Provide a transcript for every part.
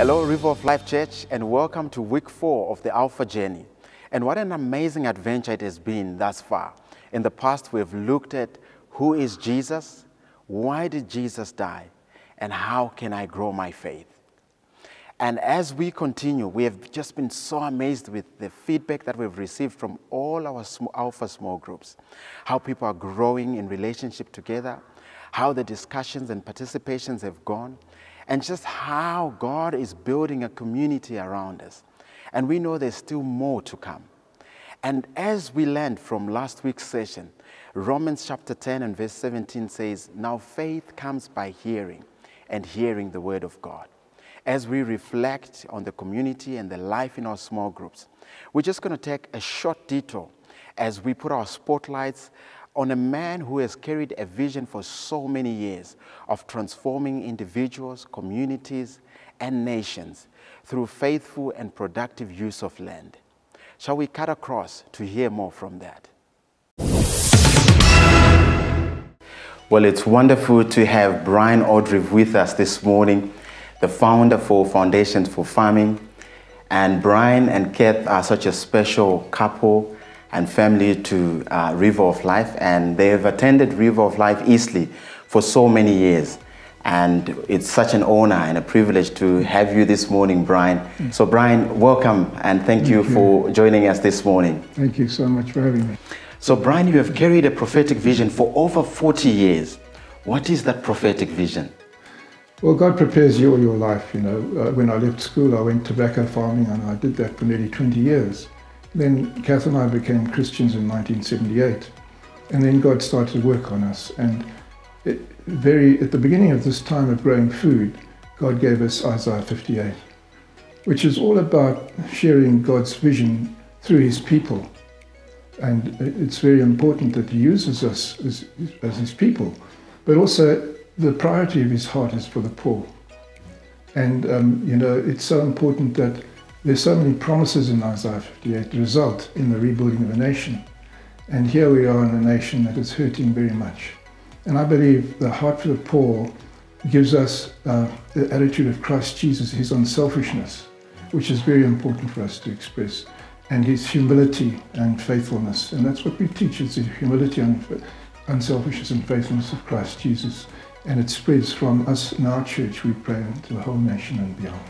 Hello, River of Life Church, and welcome to week four of the Alpha Journey. And what an amazing adventure it has been thus far. In the past, we've looked at who is Jesus, why did Jesus die, and how can I grow my faith. And as we continue, we have just been so amazed with the feedback that we've received from all our Alpha small groups, how people are growing in relationship together, how the discussions and participations have gone, and just how God is building a community around us. And we know there's still more to come. And as we learned from last week's session, Romans chapter 10 and verse 17 says, Now faith comes by hearing, and hearing the word of God. As we reflect on the community and the life in our small groups, we're just going to take a short detour as we put our spotlights on a man who has carried a vision for so many years of transforming individuals, communities, and nations through faithful and productive use of land. Shall we cut across to hear more from that? Well, it's wonderful to have Brian Oldreive with us this morning, the founder for Foundations for Farming. And Brian and Kath are such a special couple and family to uh, River of Life, and they have attended River of Life Eastlea for so many years. And it's such an honor and a privilege to have you this morning, Brian. So, Brian, welcome and thank, you, you. for joining us this morning. Thank you so much for having me. So, Brian, you have carried a prophetic vision for over 40 years. What is that prophetic vision? Well, God prepares you all your life. You know, uh, when I left school, I went tobacco farming, and I did that for nearly 20 years. Then Kath and I became Christians in 1978, and then God started to work on us. And it, very at the beginning of this time of growing food, God gave us Isaiah 58, which is all about sharing God's vision through His people. And it's very important that He uses us as, as His people, but also the priority of His heart is for the poor. And um, you know, it's so important that there's so many promises in Isaiah 58 to result in the rebuilding of a nation. And here we are in a nation that is hurting very much. And I believe the heart for the poor gives us uh, the attitude of Christ Jesus, his unselfishness, which is very important for us to express, and his humility and faithfulness. And that's what we teach is the humility and unselfishness and faithfulness of Christ Jesus. And it spreads from us in our church, we pray, to the whole nation and beyond.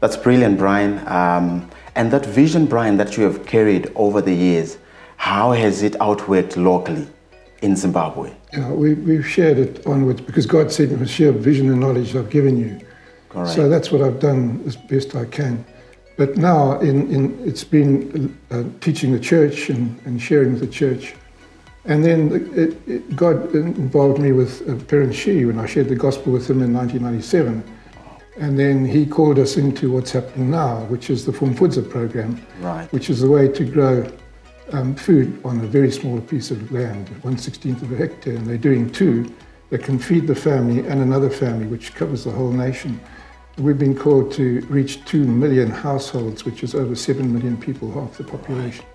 That's brilliant, Brian. Um, and that vision, Brian, that you have carried over the years, how has it outworked locally in Zimbabwe? Yeah, we, we've shared it onwards because God said to share vision and knowledge I've given you. Correct. So that's what I've done as best I can. But now in, in, it's been uh, teaching the church and, and sharing with the church. And then it, it, God involved me with uh, Perrance Shiri when I shared the gospel with him in 1997. And then he called us into what's happening now, which is the Pfumvudza program, Right. which is the way to grow um, food on a very small piece of land, 1 16th of a hectare. And they're doing two that can feed the family and another family, which covers the whole nation. We've been called to reach 2 million households, which is over 7 million people, half the population.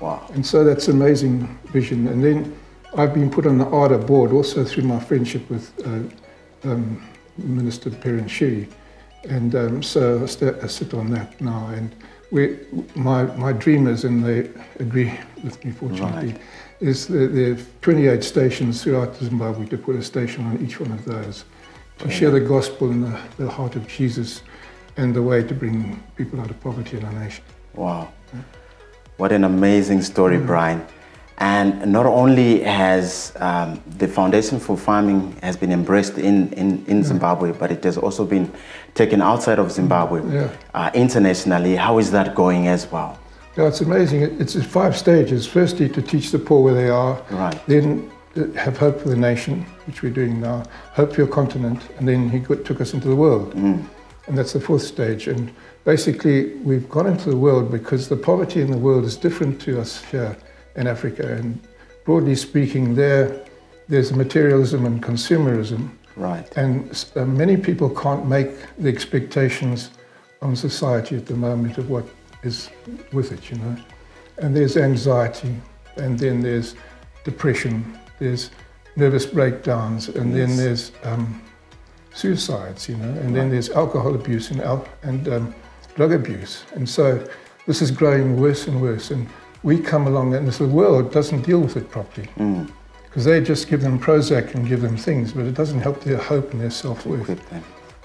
Wow. And so that's an amazing vision. And then I've been put on the ARDA board also through my friendship with uh, um, Minister Perrance Shiri. And um, so I, st- I sit on that now. And we, my, my dream is, and they agree with me fortunately, Right. is that there are 28 stations throughout Zimbabwe to put a station on each one of those to share the gospel in the, the heart of Jesus and the way to bring people out of poverty in our nation. Wow. What an amazing story, Brian. And not only has um, the Foundation for Farming has been embraced in, in, in Zimbabwe, but it has also been taken outside of Zimbabwe, Yeah. uh, internationally. How is that going as well? Yeah, it's amazing. It's five stages. Firstly, to teach the poor where they are. Right. Then uh, have hope for the nation, which we're doing now. Hope for your continent, and then he took us into the world, and that's the fourth stage. And basically, we've gone into the world because the poverty in the world is different to us here in Africa. And broadly speaking, there there's materialism and consumerism. Right. And uh, many people can't make the expectations on society at the moment of what is with it, you know. And there's anxiety, and then there's depression, there's nervous breakdowns, and then there's um, suicides, you know, and then there's alcohol abuse and, al- and um, drug abuse. And so this is growing worse and worse. And we come along and the world doesn't deal with it properly. Because they just give them Prozac and give them things, but it doesn't help their hope and their self-worth.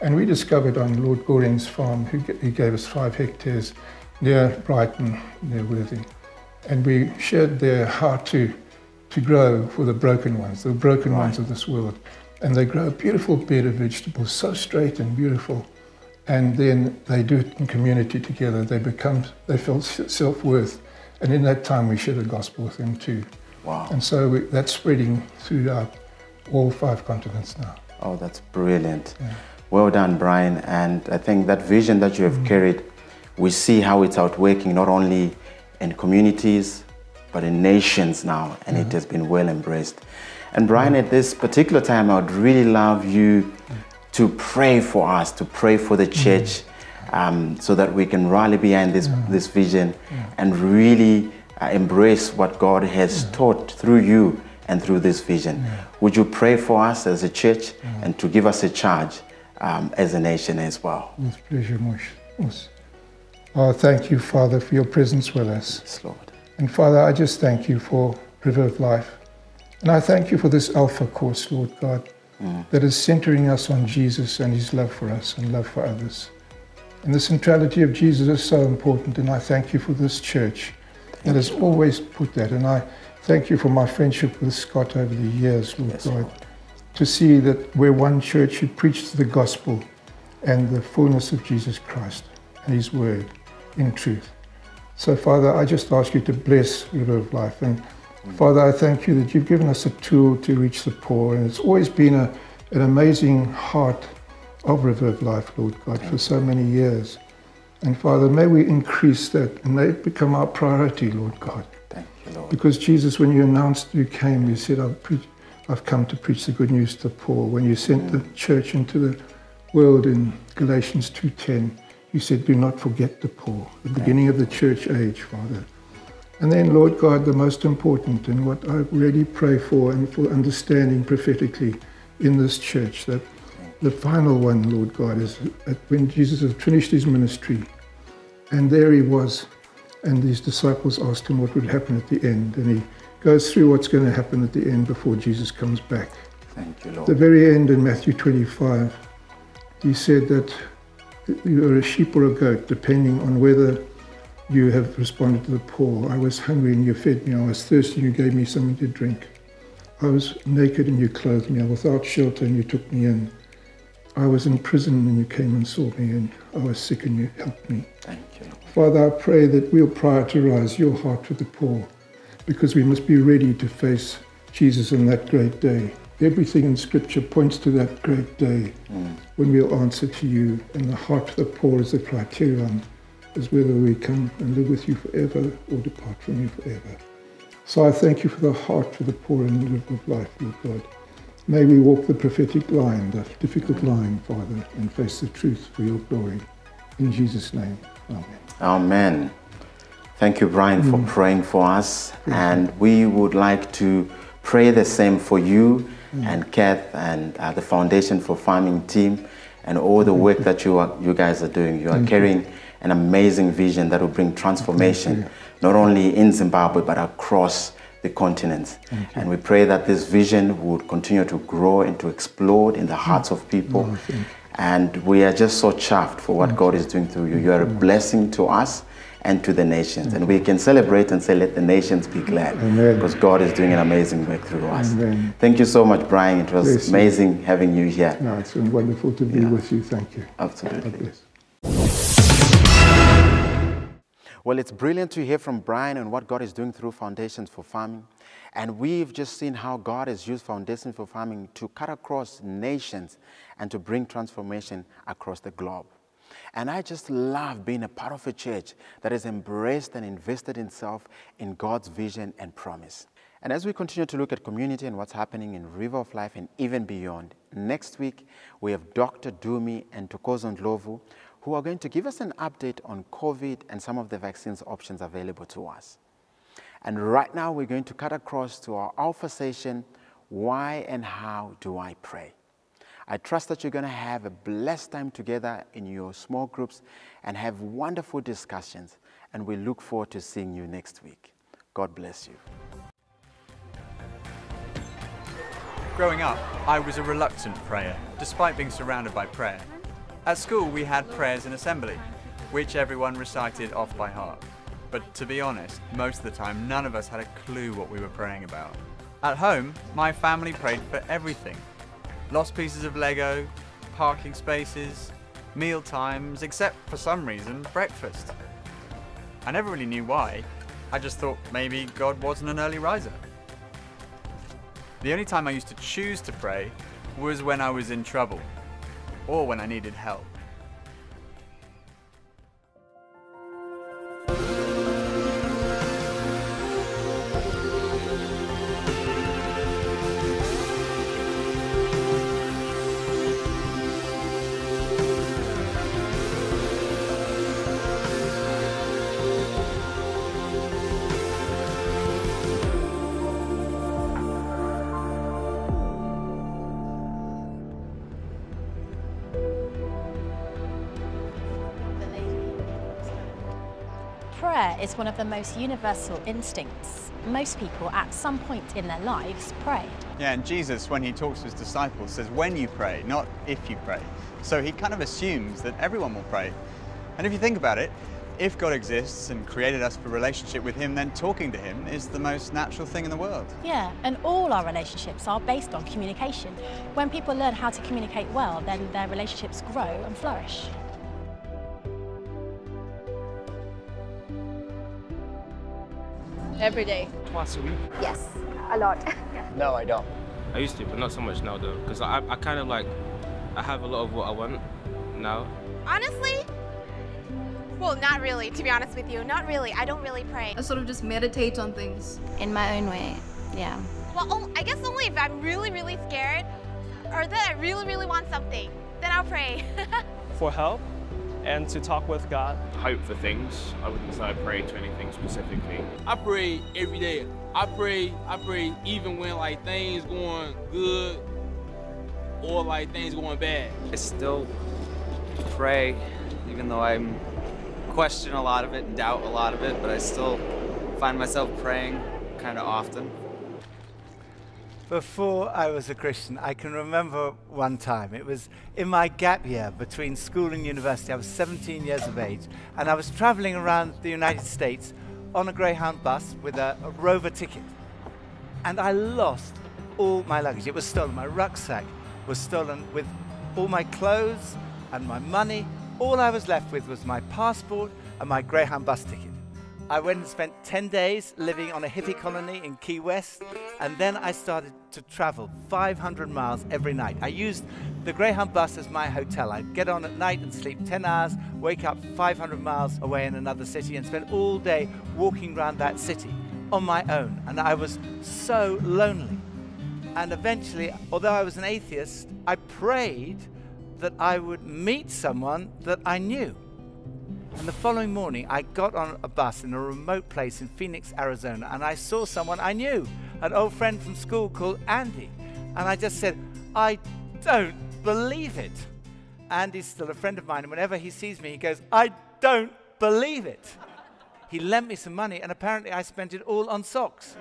And we discovered on Lord Goring's farm, who he gave us five hectares near Brighton, near Worthing. And we shared there how to, to grow for the broken ones, the broken ones of this world. And they grow a beautiful bed of vegetables, so straight and beautiful. And then they do it in community together. They become, they feel self worth. And in that time, we share the gospel with them too. Wow. And so we, that's spreading throughout all five continents now. Oh, that's brilliant. Well done, Brian. And I think that vision that you have mm. carried, we see how it's outworking not only in communities, but in nations now, and it mm. has been well embraced. And Brian, mm. at this particular time, I would really love you to pray for us, to pray for the church, um, so that we can rally behind this, this vision and really uh, embrace what God has taught through you and through this vision. Would you pray for us as a church and to give us a charge um, as a nation as well? With pleasure, Mosh. Mosh. Oh, thank you, Father, for your presence with us. Yes, Lord. And Father, I just thank you for River of Life. And I thank you for this Alpha course, Lord God, that is centering us on Jesus and his love for us and love for others. And the centrality of Jesus is so important, and I thank you for this church that has always put that. And I thank you for my friendship with Scott over the years, Lord Yes, God, Lord. to see that we're one church who preaches the gospel and the fullness of Jesus Christ and his word in truth. So, Father, I just ask you to bless River of Life. And Father, I thank you that you've given us a tool to reach the poor. And it's always been a, an amazing heart of River of Life, Lord God, for so many years. And Father, may we increase that and may it become our priority, Lord God. Thank you, Lord. Because Jesus, when you announced you came, you said, I've, preach, I've come to preach the good news to the poor. When you sent the church into the world in Galatians 2.10, you said, do not forget the poor, the beginning of the church age, Father. And then, Lord God, the most important and what I really pray for and for understanding prophetically in this church, that the final one, Lord God, is that when Jesus had finished his ministry, and there he was, and his disciples asked him what would happen at the end, and he goes through what's going to happen at the end before Jesus comes back. Thank you, Lord. The very end in Matthew 25, he said that you are a sheep or a goat, depending on whether you have responded to the poor. I was hungry and you fed me. I was thirsty and you gave me something to drink. I was naked and you clothed me. I was without shelter and you took me in. I was in prison and you came and saw me. And I was sick and you helped me. Thank you, Father, I pray that we'll prioritize your heart for the poor because we must be ready to face Jesus on that great day. Everything in Scripture points to that great day mm. when we'll answer to you, and the heart for the poor is the criterion, as whether we come and live with you forever or depart from you forever. So I thank you for the heart for the poor in the river of life, Lord God. May we walk the prophetic line, the difficult line, Father, and face the truth for your glory. In Jesus' name, Amen. Amen. Thank you, Brian, for praying for us. And we would like to pray the same for you and Kath and uh, the Foundation for Farming team and all the work that you, are, you guys are doing. You are carrying an amazing vision that will bring transformation, not only in Zimbabwe, but across the continent. And we pray that this vision would continue to grow and to explode in the mm. hearts of people. Mm, and we are just so chuffed for what mm. God is doing through you. You are a blessing to us and to the nations. And we can celebrate and say, let the nations be glad. Amen. Because God is doing an amazing work through us. Amen. Thank you so much, Brian. It was Bless you. amazing having you here. No, it's been wonderful to be with you. Thank you. Absolutely. Well, it's brilliant to hear from Brian and what God is doing through Foundations for Farming. And we've just seen how God has used Foundations for Farming to cut across nations and to bring transformation across the globe. And I just love being a part of a church that has embraced and invested itself in God's vision and promise. And as we continue to look at community and what's happening in River of Life and even beyond, next week we have Dr. Dumi and Tokozo Ndlovu who are going to give us an update on COVID and some of the vaccines options available to us. And right now, we're going to cut across to our Alpha session Why and How Do I Pray? I trust that you're going to have a blessed time together in your small groups and have wonderful discussions. And we look forward to seeing you next week. God bless you. Growing up, I was a reluctant prayer, despite being surrounded by prayer. At school, we had prayers in assembly, which everyone recited off by heart. But to be honest, most of the time, none of us had a clue what we were praying about. At home, my family prayed for everything lost pieces of Lego, parking spaces, meal times, except for some reason, breakfast. I never really knew why. I just thought maybe God wasn't an early riser. The only time I used to choose to pray was when I was in trouble or when I needed help. Is one of the most universal instincts. Most people at some point in their lives pray. Yeah, and Jesus, when he talks to his disciples, says when you pray, not if you pray. So he kind of assumes that everyone will pray. And if you think about it, if God exists and created us for relationship with him, then talking to him is the most natural thing in the world. Yeah, and all our relationships are based on communication. When people learn how to communicate well, then their relationships grow and flourish. Every day. Twice a week. Yes, a lot. No, I don't. I used to, but not so much now though, because I, I kind of like, I have a lot of what I want now. Honestly, well, not really, to be honest with you. Not really. I don't really pray. I sort of just meditate on things. In my own way, yeah. Well, oh, I guess only if I'm really, really scared or that I really, really want something, then I'll pray. for help and to talk with God. Hope for things. I wouldn't say I pray to anything specifically. I pray every day. I pray, I pray even when like things going good or like things going bad. I still pray, even though I'm question a lot of it and doubt a lot of it, but I still find myself praying kind of often. Before I was a Christian, I can remember one time. It was in my gap year between school and university. I was 17 years of age, and I was traveling around the United States on a Greyhound bus with a, a Rover ticket. And I lost all my luggage. It was stolen. My rucksack was stolen with all my clothes and my money. All I was left with was my passport and my Greyhound bus ticket. I went and spent 10 days living on a hippie colony in Key West, and then I started to travel 500 miles every night. I used the Greyhound bus as my hotel. I'd get on at night and sleep 10 hours, wake up 500 miles away in another city, and spend all day walking around that city on my own. And I was so lonely. And eventually, although I was an atheist, I prayed that I would meet someone that I knew. And the following morning, I got on a bus in a remote place in Phoenix, Arizona, and I saw someone I knew, an old friend from school called Andy. And I just said, I don't believe it. Andy's still a friend of mine, and whenever he sees me, he goes, I don't believe it. He lent me some money, and apparently I spent it all on socks.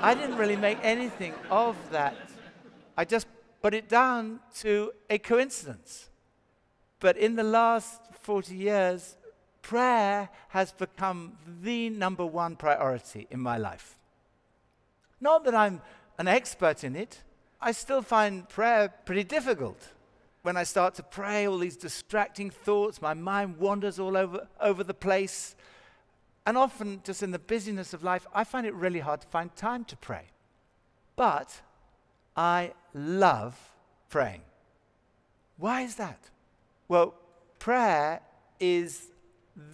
I didn't really make anything of that. I just put it down to a coincidence. But in the last 40 years, prayer has become the number one priority in my life. Not that I'm an expert in it, I still find prayer pretty difficult. When I start to pray, all these distracting thoughts, my mind wanders all over, over the place. And often, just in the busyness of life, I find it really hard to find time to pray. But I love praying. Why is that? Well, prayer is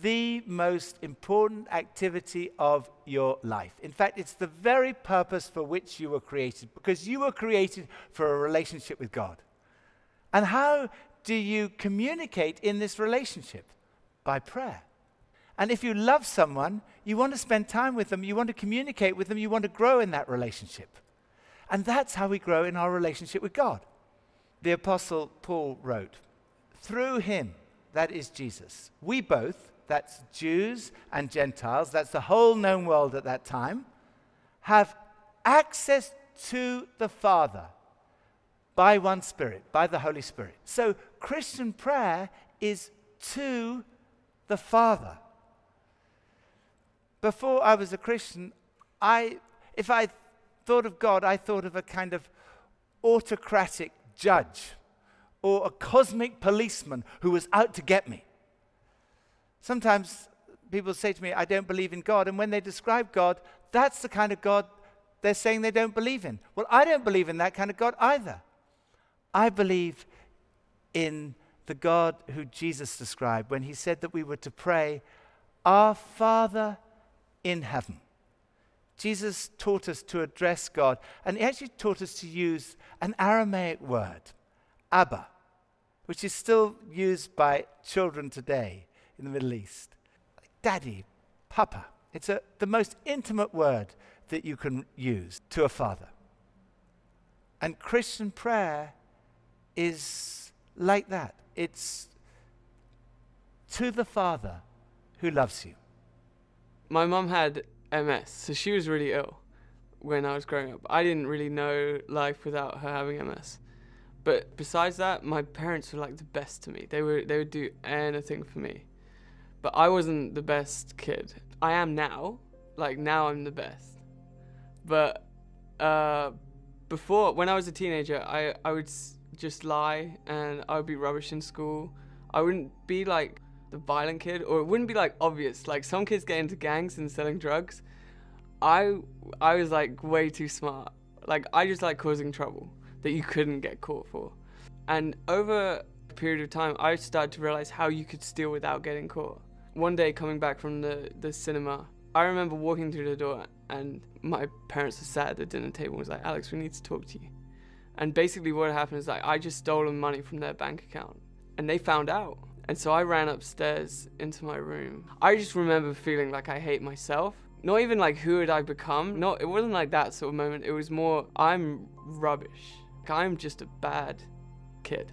the most important activity of your life. In fact, it's the very purpose for which you were created, because you were created for a relationship with God. And how do you communicate in this relationship? By prayer. And if you love someone, you want to spend time with them, you want to communicate with them, you want to grow in that relationship. And that's how we grow in our relationship with God. the Apostle Paul wrote, Through him, that is Jesus, we both, that's Jews and Gentiles, that's the whole known world at that time, have access to the Father by one Spirit, by the Holy Spirit. So Christian prayer is to the Father. Before I was a Christian, I, if I thought of God, I thought of a kind of autocratic judge or a cosmic policeman who was out to get me. Sometimes people say to me, I don't believe in God. And when they describe God, that's the kind of God they're saying they don't believe in. Well, I don't believe in that kind of God either. I believe in the God who Jesus described when he said that we were to pray, Our Father in heaven. Jesus taught us to address God, and he actually taught us to use an Aramaic word, Abba, which is still used by children today in the Middle East. Daddy, Papa. It's a, the most intimate word that you can use to a father. And Christian prayer is like that it's to the Father who loves you. My mum had MS, so she was really ill when I was growing up. I didn't really know life without her having MS. But besides that, my parents were like the best to me. They were they would do anything for me. But I wasn't the best kid. I am now. Like now I'm the best. But uh, before when I was a teenager, I I would just lie and I would be rubbish in school. I wouldn't be like the violent kid or it wouldn't be like obvious. Like some kids get into gangs and selling drugs. I I was like way too smart. Like I just like causing trouble that you couldn't get caught for. And over a period of time, I started to realize how you could steal without getting caught. One day coming back from the, the cinema, I remember walking through the door and my parents were sat at the dinner table and was like, Alex, we need to talk to you. And basically what happened is like I just stolen money from their bank account and they found out. And so I ran upstairs into my room. I just remember feeling like I hate myself. Not even like who had I become. No, it wasn't like that sort of moment. It was more I'm rubbish. Like, I'm just a bad kid.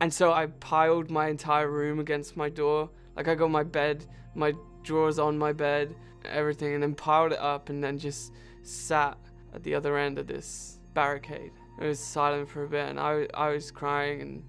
And so I piled my entire room against my door. Like I got my bed, my drawers on my bed, everything, and then piled it up and then just sat at the other end of this barricade. It was silent for a bit and I, I was crying and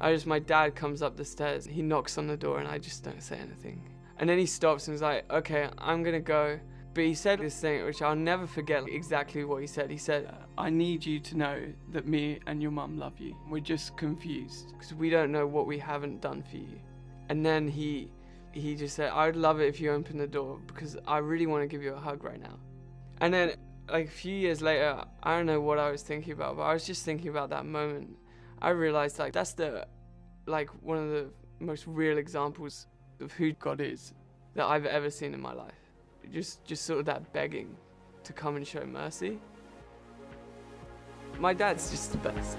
I just, my dad comes up the stairs. He knocks on the door and I just don't say anything. And then he stops and is like, okay, I'm gonna go. But he said this thing, which I'll never forget exactly what he said. He said, I need you to know that me and your mum love you. We're just confused because we don't know what we haven't done for you. And then he, he just said, I'd love it if you opened the door because I really want to give you a hug right now. And then, like a few years later, I don't know what I was thinking about, but I was just thinking about that moment. I realized like that's the, like one of the most real examples of who God is that I've ever seen in my life. Just, just sort of that begging to come and show mercy. My dad's just the best.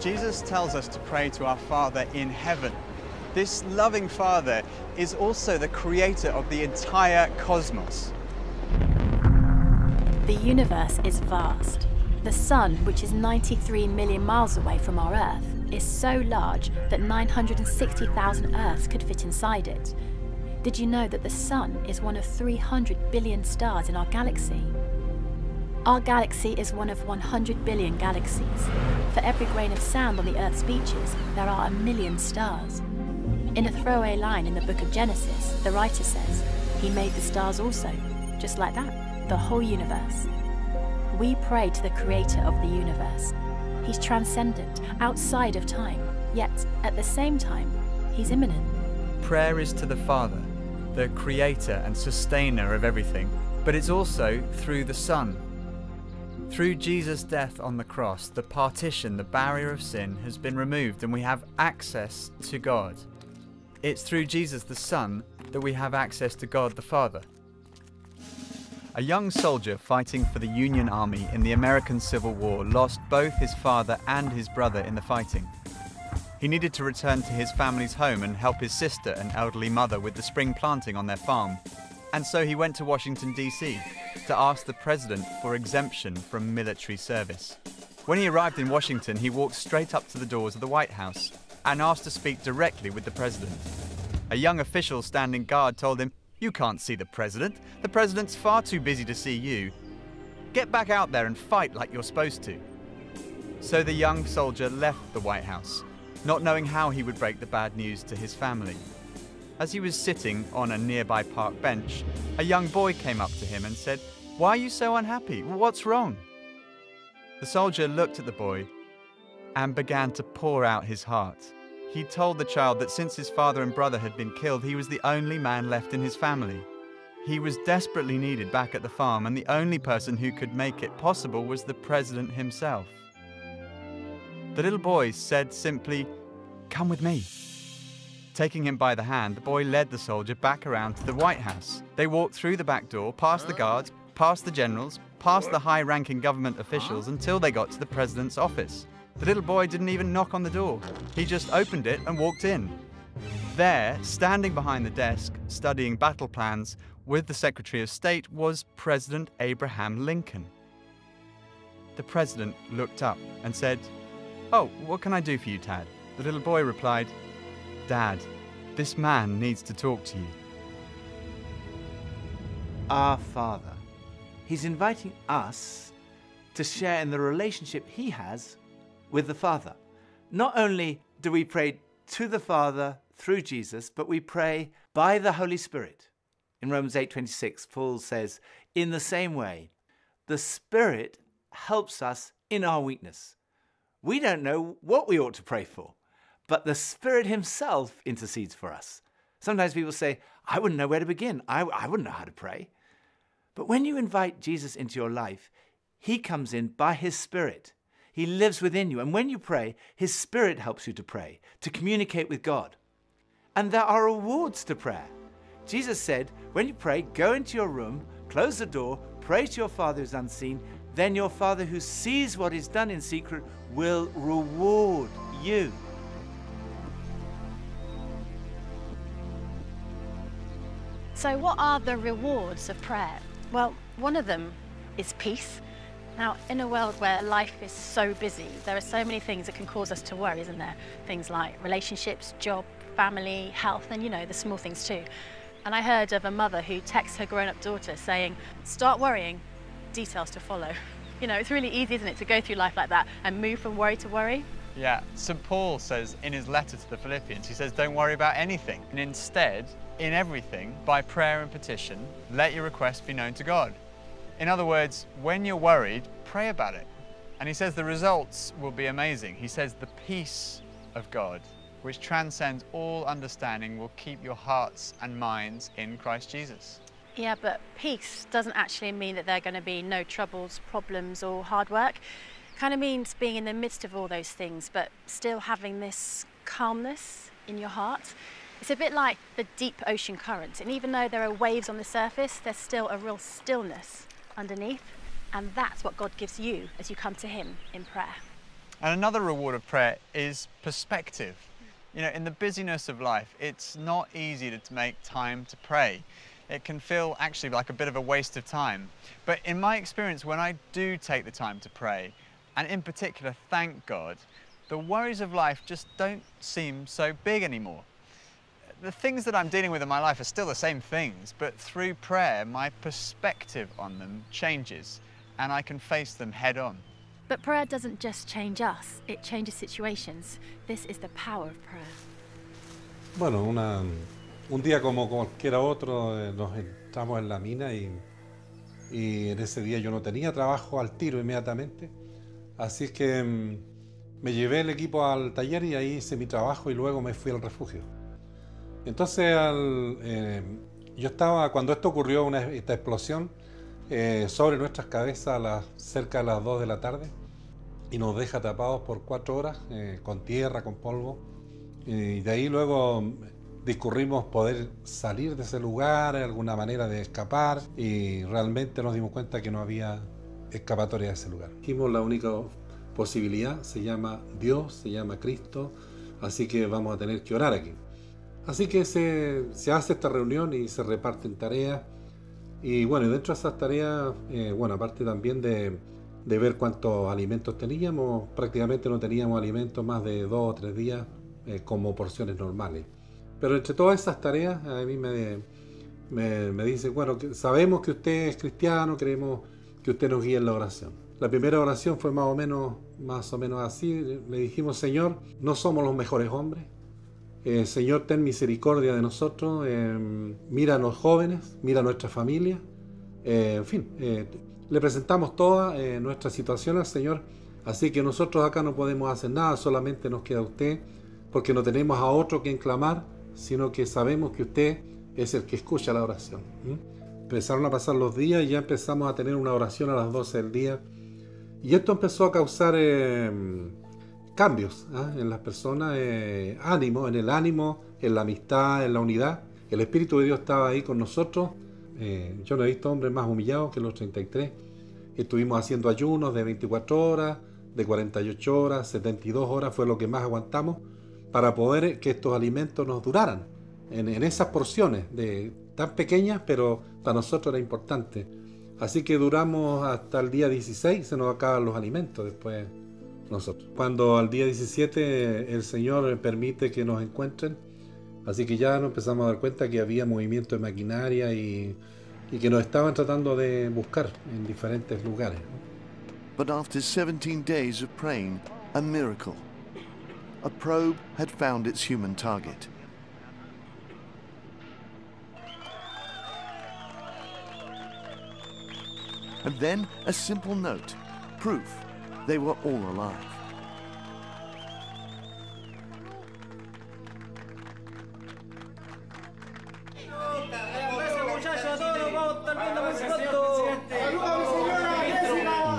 Jesus tells us to pray to our Father in heaven. This loving Father is also the creator of the entire cosmos. The universe is vast. The Sun, which is 93 million miles away from our Earth, is so large that 960,000 Earths could fit inside it. Did you know that the Sun is one of 300 billion stars in our galaxy? Our galaxy is one of 100 billion galaxies. For every grain of sand on the Earth's beaches, there are a million stars. In a throwaway line in the book of Genesis, the writer says, He made the stars also, just like that, the whole universe. We pray to the creator of the universe. He's transcendent, outside of time, yet at the same time, he's immanent. Prayer is to the Father, the creator and sustainer of everything, but it's also through the Son. Through Jesus' death on the cross, the partition, the barrier of sin, has been removed and we have access to God. It's through Jesus the Son that we have access to God the Father. A young soldier fighting for the Union Army in the American Civil War lost both his father and his brother in the fighting. He needed to return to his family's home and help his sister and elderly mother with the spring planting on their farm. And so he went to Washington, D.C. to ask the president for exemption from military service. When he arrived in Washington, he walked straight up to the doors of the White House and asked to speak directly with the president. A young official standing guard told him, You can't see the president. The president's far too busy to see you. Get back out there and fight like you're supposed to. So the young soldier left the White House, not knowing how he would break the bad news to his family. As he was sitting on a nearby park bench, a young boy came up to him and said, Why are you so unhappy? What's wrong? The soldier looked at the boy and began to pour out his heart. He told the child that since his father and brother had been killed, he was the only man left in his family. He was desperately needed back at the farm, and the only person who could make it possible was the president himself. The little boy said simply, Come with me. Taking him by the hand, the boy led the soldier back around to the White House. They walked through the back door, past the guards, past the generals, past the high ranking government officials until they got to the president's office. The little boy didn't even knock on the door, he just opened it and walked in. There, standing behind the desk, studying battle plans with the Secretary of State, was President Abraham Lincoln. The president looked up and said, Oh, what can I do for you, Tad? The little boy replied, Dad, this man needs to talk to you. Our Father. He's inviting us to share in the relationship he has with the Father. Not only do we pray to the Father through Jesus, but we pray by the Holy Spirit. In Romans 8:26, Paul says, "In the same way, the Spirit helps us in our weakness. We don't know what we ought to pray for, but the Spirit Himself intercedes for us. Sometimes people say, I wouldn't know where to begin. I, I wouldn't know how to pray. But when you invite Jesus into your life, He comes in by His Spirit. He lives within you. And when you pray, His Spirit helps you to pray, to communicate with God. And there are rewards to prayer. Jesus said, when you pray, go into your room, close the door, pray to your Father who's unseen, then your Father who sees what is done in secret will reward you. So, what are the rewards of prayer? Well, one of them is peace. Now, in a world where life is so busy, there are so many things that can cause us to worry, isn't there? Things like relationships, job, family, health, and you know, the small things too. And I heard of a mother who texts her grown up daughter saying, Start worrying, details to follow. You know, it's really easy, isn't it, to go through life like that and move from worry to worry? Yeah, St. Paul says in his letter to the Philippians, he says, Don't worry about anything. And instead, in everything, by prayer and petition, let your requests be known to God. In other words, when you're worried, pray about it. And he says the results will be amazing. He says the peace of God, which transcends all understanding, will keep your hearts and minds in Christ Jesus. Yeah, but peace doesn't actually mean that there are going to be no troubles, problems, or hard work. Kind of means being in the midst of all those things, but still having this calmness in your heart. It's a bit like the deep ocean current, and even though there are waves on the surface, there's still a real stillness underneath, and that's what God gives you as you come to Him in prayer. And another reward of prayer is perspective. You know, in the busyness of life, it's not easy to make time to pray. It can feel actually like a bit of a waste of time. But in my experience, when I do take the time to pray, and in particular thank God, the worries of life just don't seem so big anymore. The things that I'm dealing with in my life are still the same things, but through prayer, my perspective on them changes and I can face them head on. But prayer doesn't just change us, it changes situations. This is the power of prayer. Bueno, una, un día como cualquiera otro, eh, nos entramos en la mina y, y, en ese día yo no tenía trabajo al tiro inmediatamente. Así es que mm, me llevé el equipo al taller y ahí hice mi trabajo y luego me fui al refugio. Entonces, eh, yo estaba, cuando esto ocurrió, una, esta explosión, eh, sobre nuestras cabezas a las, cerca de las 2 de la tarde y nos deja tapados por cuatro horas eh, con tierra, con polvo. Y de ahí luego discurrimos poder salir de ese lugar, alguna manera de escapar y realmente nos dimos cuenta que no había escapatoria de ese lugar. Dijimos la única posibilidad se llama Dios, se llama Cristo, Así que vamos a tener que orar aquí. Así que se, hace esta reunión y se reparten tareas. Y bueno, dentro de esas tareas, eh, bueno, aparte también de, ver cuántos alimentos teníamos, prácticamente no teníamos alimentos más de dos o tres días eh, como porciones normales. Pero entre todas esas tareas, a mí me, me, me dice, bueno, sabemos que usted es cristiano, queremos que usted nos guíe en la oración. La primera oración fue más o menos, más o menos así. Le dijimos, Señor, no somos los mejores hombres. Eh, Señor, ten misericordia de nosotros. Eh, mira a los jóvenes, mira a nuestra familia. Eh, en fin, le presentamos toda nuestra situación al Señor. Así que nosotros acá no podemos hacer nada, solamente nos queda usted, porque no tenemos a otro que enclamar, sino que sabemos que usted es el que escucha la oración. Empezaron a pasar los días y ya empezamos a tener una oración a las 12 del día. Y esto empezó a causar cambios ¿ah? en las personas, eh, ánimo, en el ánimo, en la amistad, en la unidad. El Espíritu de Dios estaba ahí con nosotros. Eh, yo no he visto hombres más humillados que los 33. Estuvimos haciendo ayunos de 24 horas, de 48 horas, 72 horas fue lo que más aguantamos para poder que estos alimentos nos duraran en, en esas porciones de, tan pequeñas, pero para nosotros era importante. Así que duramos hasta el día 16, se nos acaban los alimentos después nosotros. Cuando al día 17 el Señor permite que nos encuentren, así que ya nos empezamos a dar cuenta que había movimiento de maquinaria y, y que nos estaban tratando de buscar en diferentes lugares. But after 17 days of praying, a miracle. A probe had found its human target. And then a simple note, proof they were all alive.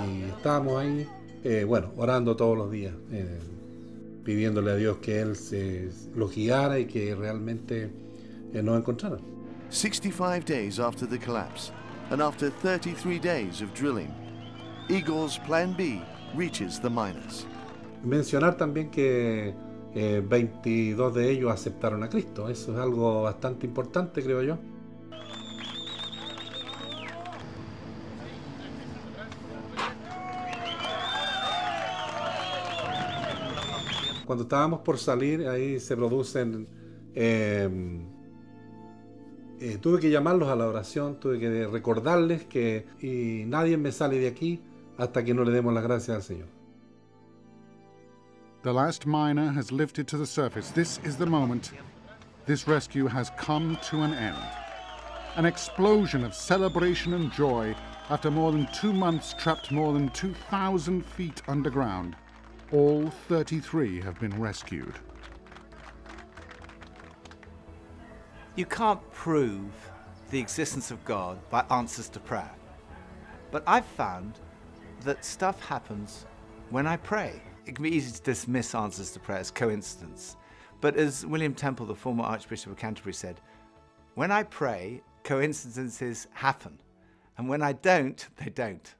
Y estábamos ahí, eh, bueno, orando todos los días, eh, pidiéndole a Dios que Él se, los guiara y que realmente eh, nos encontrara. 65 days after the collapse, and after 33 days of drilling, Igor's Plan B reaches the miners. Mencionar también que eh, 22 de ellos aceptaron a Cristo. Eso es algo bastante importante, creo yo. Cuando estábamos por salir, ahí se producen... Eh, eh, tuve que llamarlos a la oración, tuve que recordarles que nadie me sale de aquí hasta que no le demos las gracias al Señor. The last miner has lifted to the surface. This is the moment. This rescue has come to an end. An explosion of celebration and joy after more than two months trapped more than 2,000 feet underground. All 33 have been rescued. You can't prove the existence of God by answers to prayer. But I've found that stuff happens when I pray. It can be easy to dismiss answers to prayer as coincidence. But as William Temple, the former Archbishop of Canterbury, said, when I pray, coincidences happen. And when I don't, they don't.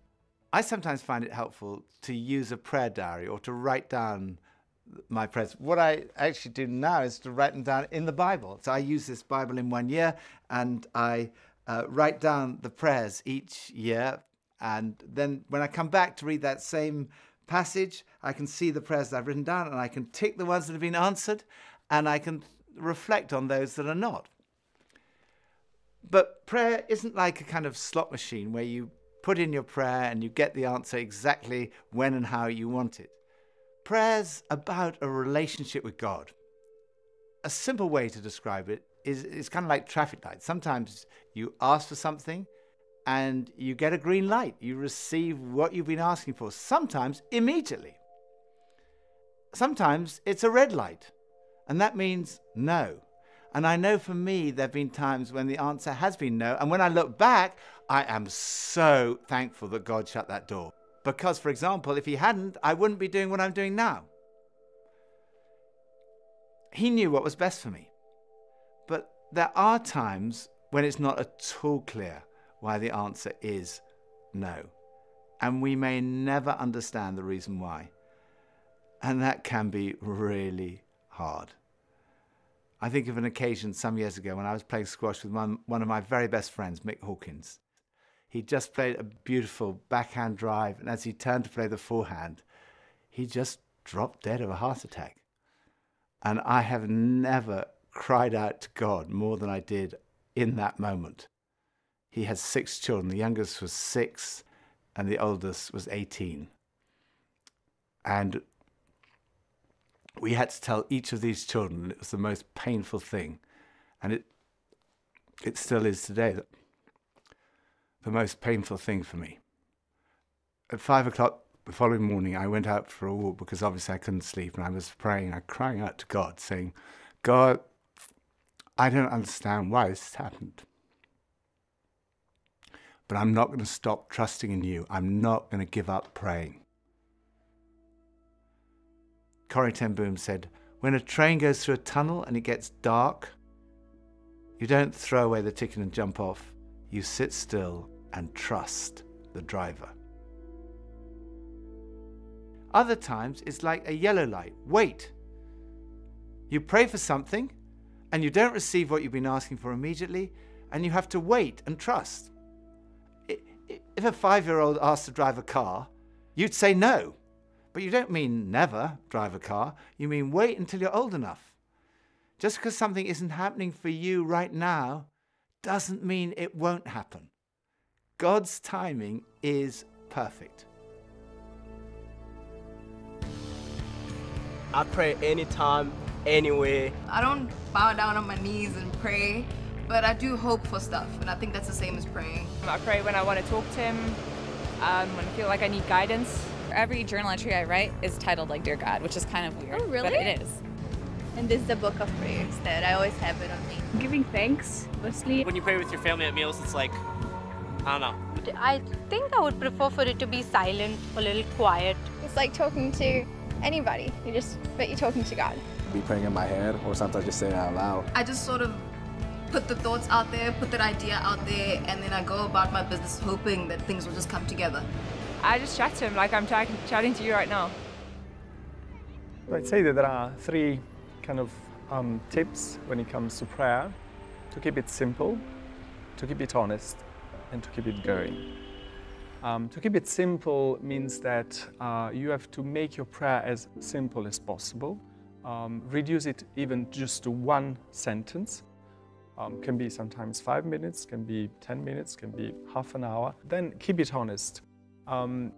I sometimes find it helpful to use a prayer diary or to write down my prayers. What I actually do now is to write them down in the Bible. So I use this Bible in one year and I uh, write down the prayers each year. And then when I come back to read that same passage, I can see the prayers that I've written down and I can tick the ones that have been answered and I can reflect on those that are not. But prayer isn't like a kind of slot machine where you put in your prayer and you get the answer exactly when and how you want it. Prayer's about a relationship with God. A simple way to describe it is it's kind of like traffic lights. Sometimes you ask for something and you get a green light. You receive what you've been asking for, sometimes immediately. Sometimes it's a red light, and that means no. And I know for me, there have been times when the answer has been no. And when I look back, I am so thankful that God shut that door. Because, for example, if He hadn't, I wouldn't be doing what I'm doing now. He knew what was best for me. But there are times when it's not at all clear why the answer is no. And we may never understand the reason why. And that can be really hard. I think of an occasion some years ago when I was playing squash with one, one of my very best friends, Mick Hawkins. He just played a beautiful backhand drive, and as he turned to play the forehand, he just dropped dead of a heart attack. And I have never cried out to God more than I did in that moment. He has six children. The youngest was six, and the oldest was 18. And we had to tell each of these children it was the most painful thing. And it, it still is today the most painful thing for me. At five o'clock the following morning, I went out for a walk because obviously I couldn't sleep and I was praying, I crying out to God, saying, God, I don't understand why this happened. But I'm not going to stop trusting in you. I'm not going to give up praying. Corrie ten Boom said, When a train goes through a tunnel and it gets dark, you don't throw away the ticket and jump off. You sit still and trust the driver. Other times, it's like a yellow light wait. You pray for something and you don't receive what you've been asking for immediately, and you have to wait and trust. If a five year old asked to drive a car, you'd say no. But you don't mean never drive a car, you mean wait until you're old enough. Just because something isn't happening for you right now doesn't mean it won't happen. God's timing is perfect. I pray anytime, anywhere. I don't bow down on my knees and pray, but I do hope for stuff, and I think that's the same as praying. I pray when I want to talk to Him, um, when I feel like I need guidance. Every journal entry I write is titled like Dear God, which is kind of weird. Oh, really? But it is. And this is the book of prayers that I always have it on me. Giving thanks, mostly. When you pray with your family at meals, it's like, I don't know. I think I would prefer for it to be silent, a little quiet. It's like talking to anybody. You just, but you're talking to God. Be praying in my head, or sometimes just saying it out loud. I just sort of put the thoughts out there, put that idea out there, and then I go about my business hoping that things will just come together. I just chat to him like I'm ch- chatting to you right now. I'd say that there are three kind of um, tips when it comes to prayer to keep it simple, to keep it honest, and to keep it going. Um, to keep it simple means that uh, you have to make your prayer as simple as possible. Um, reduce it even just to one sentence. Um, can be sometimes five minutes, can be 10 minutes, can be half an hour. Then keep it honest. Um,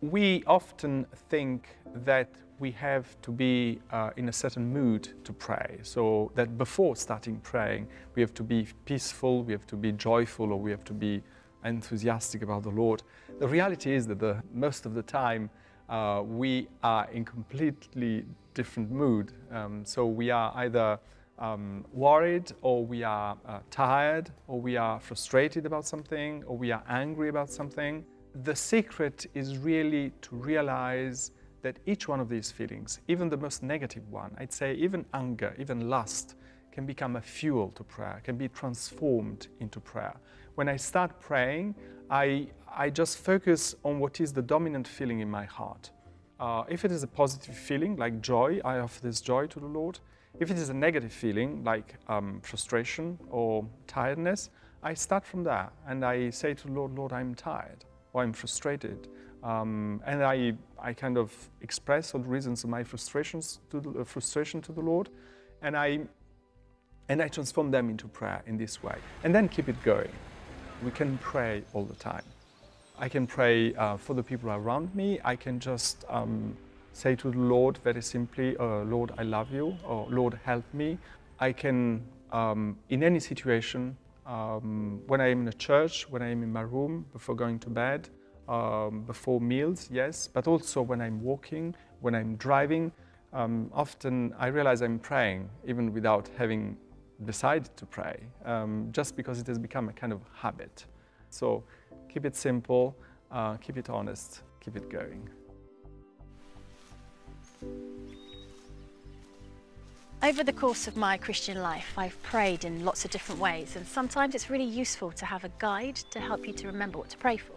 we often think that we have to be uh, in a certain mood to pray. So that before starting praying, we have to be peaceful, we have to be joyful, or we have to be enthusiastic about the Lord. The reality is that the, most of the time uh, we are in completely different mood. Um, so we are either um, worried, or we are uh, tired, or we are frustrated about something, or we are angry about something. The secret is really to realize that each one of these feelings, even the most negative one, I'd say even anger, even lust, can become a fuel to prayer, can be transformed into prayer. When I start praying, I, I just focus on what is the dominant feeling in my heart. Uh, if it is a positive feeling, like joy, I offer this joy to the Lord. If it is a negative feeling, like um, frustration or tiredness, I start from there and I say to the Lord, Lord, I'm tired or I'm frustrated. Um, and I, I kind of express all the reasons of my frustrations to the, uh, frustration to the Lord, and I, and I transform them into prayer in this way. And then keep it going. We can pray all the time. I can pray uh, for the people around me. I can just um, say to the Lord very simply, uh, Lord, I love you, or Lord, help me. I can, um, in any situation, um, when I am in a church, when I am in my room, before going to bed, um, before meals, yes, but also when I'm walking, when I'm driving. Um, often I realize I'm praying even without having decided to pray, um, just because it has become a kind of habit. So keep it simple, uh, keep it honest, keep it going. Over the course of my Christian life, I've prayed in lots of different ways, and sometimes it's really useful to have a guide to help you to remember what to pray for.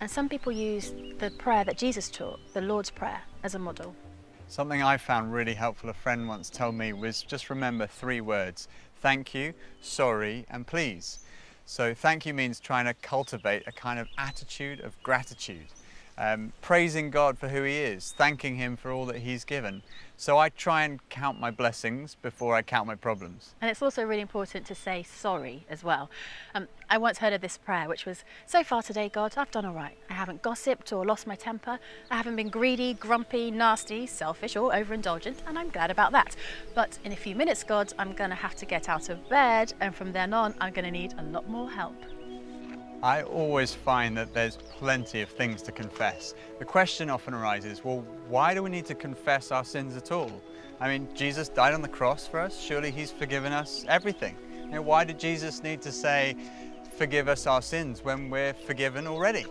And some people use the prayer that Jesus taught, the Lord's Prayer, as a model. Something I found really helpful a friend once told me was just remember three words thank you, sorry, and please. So, thank you means trying to cultivate a kind of attitude of gratitude, um, praising God for who He is, thanking Him for all that He's given. So, I try and count my blessings before I count my problems. And it's also really important to say sorry as well. Um, I once heard of this prayer, which was So far today, God, I've done all right. I haven't gossiped or lost my temper. I haven't been greedy, grumpy, nasty, selfish, or overindulgent, and I'm glad about that. But in a few minutes, God, I'm going to have to get out of bed, and from then on, I'm going to need a lot more help. I always find that there's plenty of things to confess. The question often arises well, why do we need to confess our sins at all? I mean, Jesus died on the cross for us. Surely He's forgiven us everything. You know, why did Jesus need to say, forgive us our sins when we're forgiven already?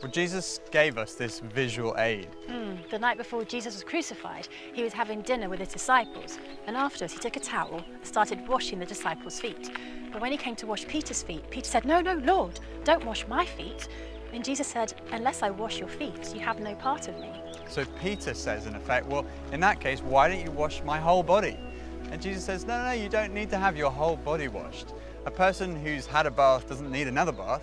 Well, Jesus gave us this visual aid. Mm, the night before Jesus was crucified, he was having dinner with his disciples, and afterwards he took a towel and started washing the disciples' feet. But when he came to wash Peter's feet, Peter said, No, no, Lord, don't wash my feet. And Jesus said, Unless I wash your feet, you have no part of me. So Peter says, in effect, Well, in that case, why don't you wash my whole body? And Jesus says, No, no, no, you don't need to have your whole body washed. A person who's had a bath doesn't need another bath.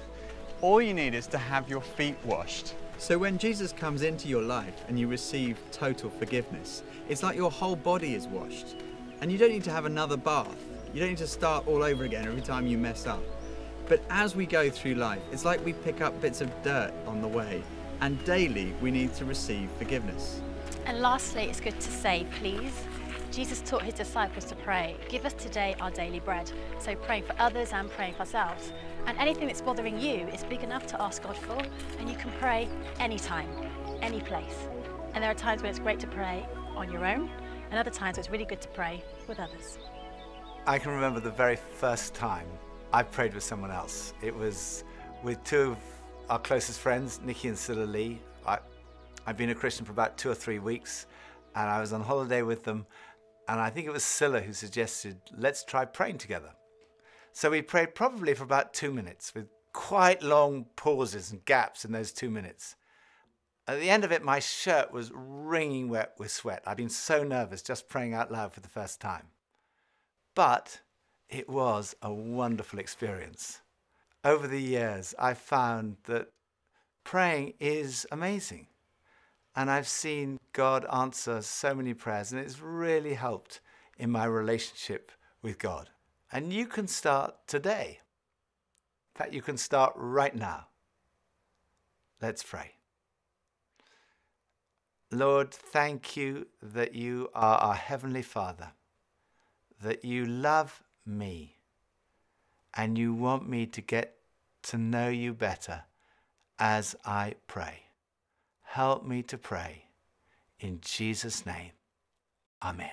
All you need is to have your feet washed. So when Jesus comes into your life and you receive total forgiveness, it's like your whole body is washed. And you don't need to have another bath. You don't need to start all over again every time you mess up. But as we go through life, it's like we pick up bits of dirt on the way, and daily we need to receive forgiveness. And lastly, it's good to say, please. Jesus taught his disciples to pray, Give us today our daily bread. So praying for others and praying for ourselves. And anything that's bothering you is big enough to ask God for, and you can pray anytime, any place. And there are times when it's great to pray on your own, and other times it's really good to pray with others. I can remember the very first time I prayed with someone else. It was with two of our closest friends, Nicky and Sila Lee. I, I'd been a Christian for about two or three weeks, and I was on holiday with them, and I think it was Sila who suggested, let's try praying together. So we prayed probably for about two minutes with quite long pauses and gaps in those two minutes. At the end of it, my shirt was wringing wet with sweat. I'd been so nervous just praying out loud for the first time. But it was a wonderful experience. Over the years, I've found that praying is amazing. And I've seen God answer so many prayers, and it's really helped in my relationship with God. And you can start today. In fact, you can start right now. Let's pray. Lord, thank you that you are our Heavenly Father that you love me and you want me to get to know you better as I pray. Help me to pray. In Jesus' name, Amen.